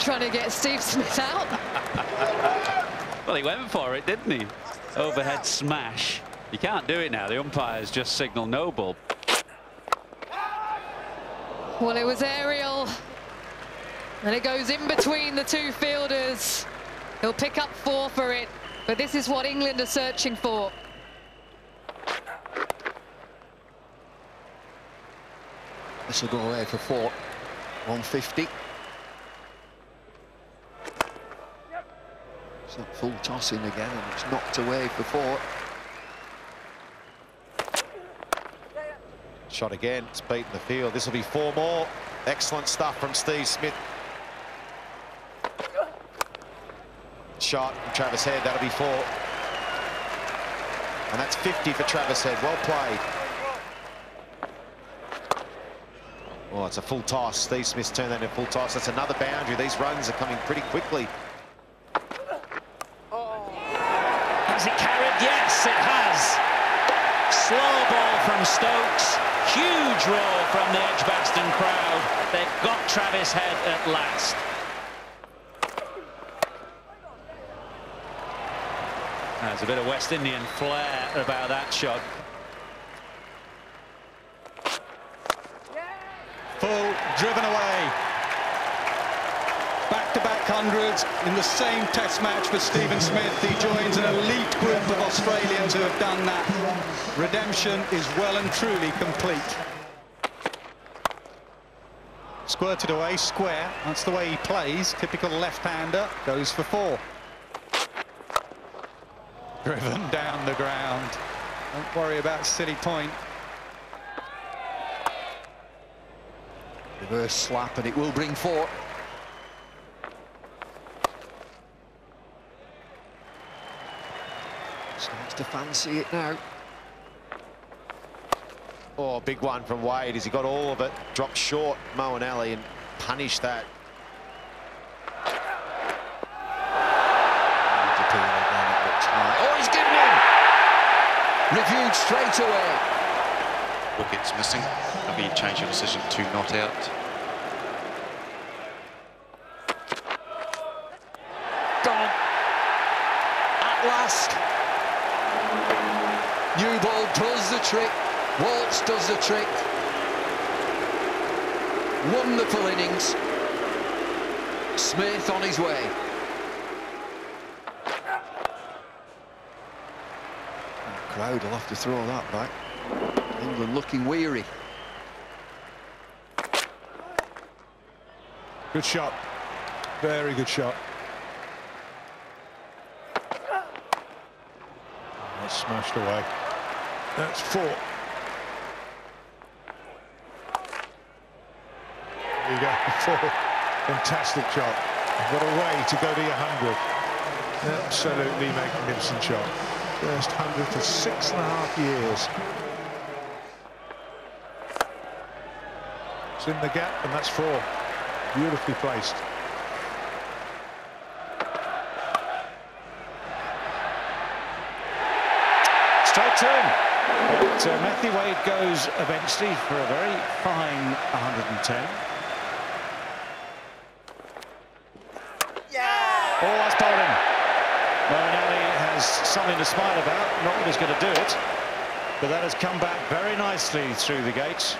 trying to get Steve Smith out. well, he went for it, didn't he? Overhead smash. You can't do it now. The umpires just signal no ball. Well, it was aerial. And it goes in between the two fielders. He'll pick up four for it. But this is what England are searching for. This will go away for four. 150. It's not full tossing again, and it's knocked away for four. Shot again, it's beaten the field. This will be four more. Excellent stuff from Steve Smith. Shot from Travis Head, that'll be four. And that's 50 for Travis Head, well played. Oh, it's a full toss. Steve Smith turned that into a full toss. That's another boundary. These runs are coming pretty quickly. Has it carried? Yes, it has. Slow ball from Stokes. Huge roar from the Edgbaston crowd. They've got Travis Head at last. There's a bit of West Indian flair about that shot. Full, driven away. Back-to-back -back hundreds in the same test match for Stephen Smith. He joins an elite group of Australians who have done that. Redemption is well and truly complete. Squirted away, square. That's the way he plays. Typical left-hander. Goes for four. Driven down the ground. Don't worry about silly point. Reverse slap, and it will bring four. Starts to fancy it now. Oh, big one from Wade as he got all of it. Dropped short, Moeen Ali, and punished that. Oh, he's given him! Reviewed straight away. Wickets missing. Have you changed your decision to not out? Gone. At last. New ball does the trick. Woakes does the trick. Wonderful innings. Smith on his way. The crowd will have to throw that back. England looking weary. Good shot. Very good shot. That's smashed away. That's four. There you go, four. Fantastic shot. What a way to go to your 100. Absolutely magnificent shot. First 100 for six and a half years. It's in the gap, and that's four. Beautifully placed. Straight turn. But uh, Matthew Wade goes eventually for a very fine 110. Yeah! Oh, that's bowling. Moeen has something to smile about. Not that he's going to do it. But that has come back very nicely through the gates.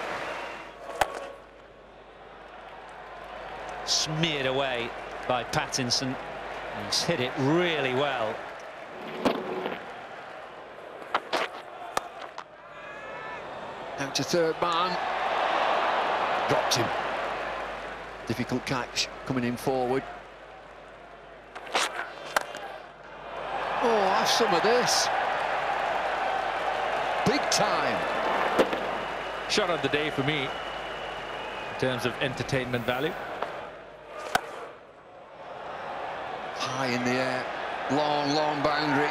Smeared away by Pattinson. He's hit it really well. Out to third man. Dropped him. Difficult catch coming in forward. Oh, have some of this. Big time. Shot of the day for me in terms of entertainment value. High in the air. Long, long boundary.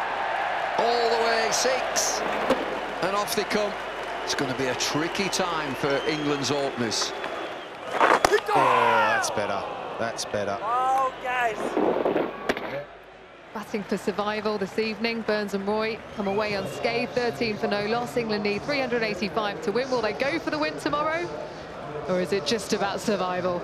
All the way, six. And off they come. It's going to be a tricky time for England's openers. Oh, that's better. That's better. Oh, guys. Batting for survival this evening. Burns and Roy come away unscathed. 13 for no loss. England need 385 to win. Will they go for the win tomorrow? Or is it just about survival?